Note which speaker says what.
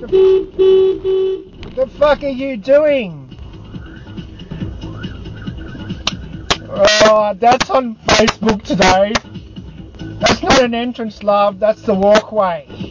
Speaker 1: The fuck are you doing? Oh, that's on Facebook today. That's not an entrance, love. That's the walkway.